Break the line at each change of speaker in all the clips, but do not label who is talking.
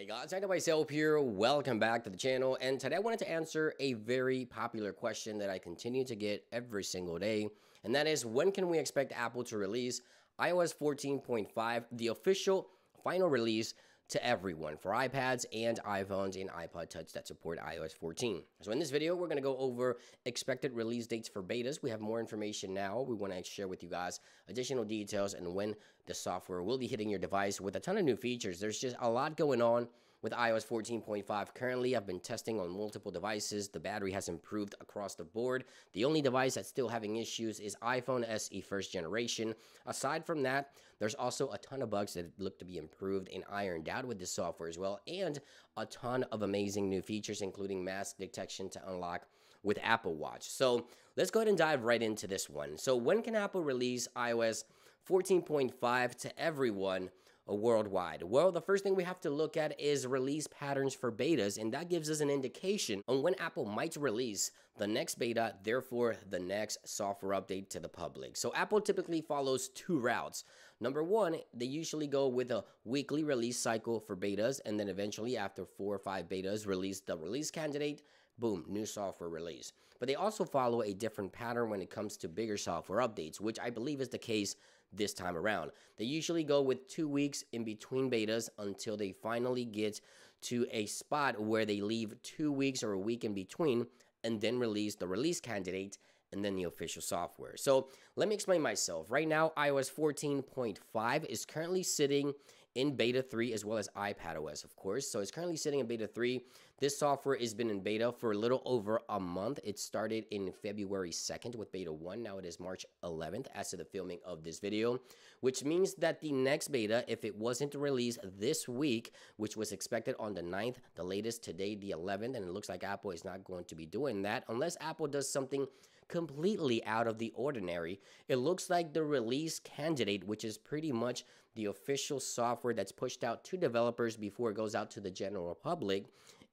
Hey guys, myself here. Welcome back to the channel. And today I wanted to answer a very popular question that I continue to get every single day. And that is when can we expect Apple to release iOS 14.5, the official final release to everyone for iPads and iPhones and iPod Touch that support iOS 14. So in this video, we're going to go over expected release dates for betas. We have more information now. We want to share with you guys additional details and when the software will be hitting your device with a ton of new features. There's just a lot going on with iOS 14.5. Currently, I've been testing on multiple devices. The battery has improved across the board. The only device that's still having issues is iPhone SE first generation. Aside from that, there's also a ton of bugs that look to be improved and ironed out with this software as well, and a ton of amazing new features, including mask detection to unlock with Apple Watch. So let's go ahead and dive right into this one. So when can Apple release iOS 14.5 to everyone? Worldwide? Well, the first thing we have to look at is release patterns for betas, and that gives us an indication on when Apple might release the next beta, therefore the next software update to the public. So Apple typically follows two routes. Number one, they usually go with a weekly release cycle for betas, and then eventually after four or five betas, release the release candidate boom, new software release. But they also follow a different pattern when it comes to bigger software updates, which I believe is the case this time around. They usually go with two weeks in between betas until they finally get to a spot where they leave two weeks or a week in between and then release the release candidate and then the official software. So let me explain myself. Right now, iOS 14.5 is currently sitting in beta 3 as well as iPadOS, of course. So it's currently sitting in beta 3. This software has been in beta for a little over a month. It started in February 2nd with beta 1. Now it is March 11th as of the filming of this video, which means that the next beta, if it wasn't released this week, which was expected on the 9th, the latest today, the 11th, and it looks like Apple is not going to be doing that unless Apple does something completely out of the ordinary. It looks like the release candidate, which is pretty much the official software that's pushed out to developers before it goes out to the general public,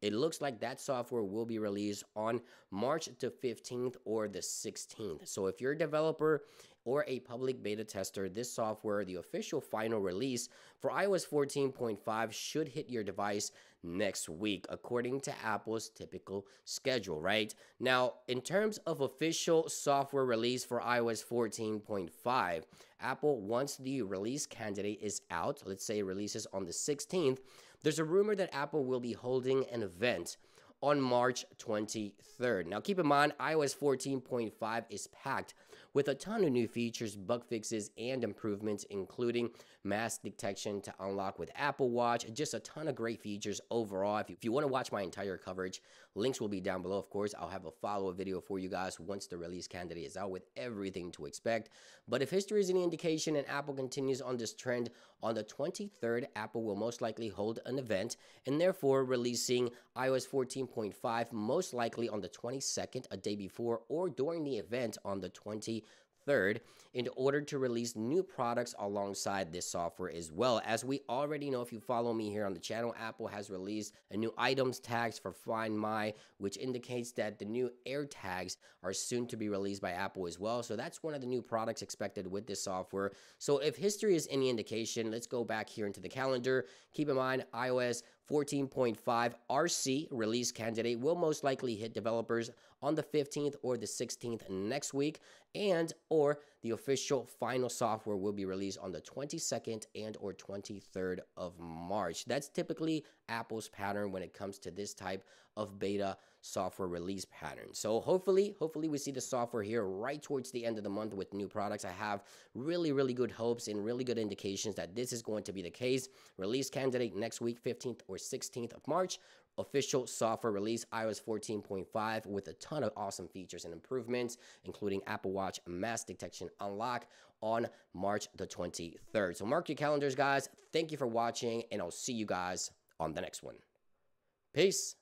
it looks like that software will be released on March the 15th or the 16th. So if you're a developer or a public beta tester, this software, the official final release for iOS 14.5 should hit your device next week, according to Apple's typical schedule, right? Now, in terms of official software release for iOS 14.5, Apple, once the release candidate is out, let's say it releases on the 16th, there's a rumor that Apple will be holding an event on March 23rd. Now, keep in mind, iOS 14.5 is packed with a ton of new features, bug fixes, and improvements, including mask detection to unlock with Apple Watch, just a ton of great features overall. If you, if you want to watch my entire coverage, links will be down below. Of course, I'll have a follow-up video for you guys once the release candidate is out with everything to expect. But if history is any indication and Apple continues on this trend, on the 23rd, Apple will most likely hold an event and therefore releasing iOS 14 13.5, most likely on the 22nd, a day before, or during the event on the 23rd, in order to release new products alongside this software as well. As we already know, if you follow me here on the channel, Apple has released a new items tags for Find My, which indicates that the new AirTags are soon to be released by Apple as well. So that's one of the new products expected with this software. So if history is any indication, let's go back here into the calendar. Keep in mind, iOS 14.5 RC release candidate will most likely hit developers on the 15th or the 16th next week and or the official final software will be released on the 22nd and or 23rd of March. That's typically Apple's pattern when it comes to this type of beta software release pattern. So hopefully, hopefully we see the software here right towards the end of the month with new products. I have really, really good hopes and really good indications that this is going to be the case. Release candidate next week, 15th or 16th of March official software release iOS 14.5 with a ton of awesome features and improvements, including Apple Watch mask detection unlock on March the 23rd. So mark your calendars, guys. Thank you for watching, and I'll see you guys on the next one. Peace.